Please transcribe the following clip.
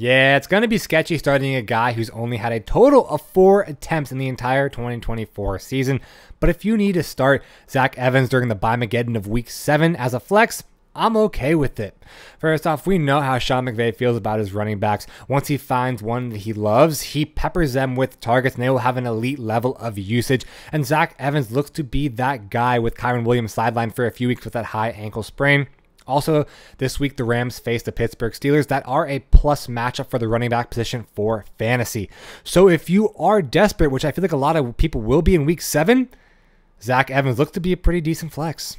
Yeah, it's going to be sketchy starting a guy who's only had a total of four attempts in the entire 2024 season. But if you need to start Zach Evans during the Bimageddon of week seven as a flex, I'm okay with it. First off, we know how Sean McVay feels about his running backs. Once he finds one that he loves, he peppers them with targets and they will have an elite level of usage. And Zach Evans looks to be that guy with Kyren Williams sidelined for a few weeks with that high ankle sprain. Also, this week the Rams face the Pittsburgh Steelers that are a plus matchup for the running back position for fantasy. So if you are desperate, which I feel like a lot of people will be in week seven, Zach Evans looks to be a pretty decent flex.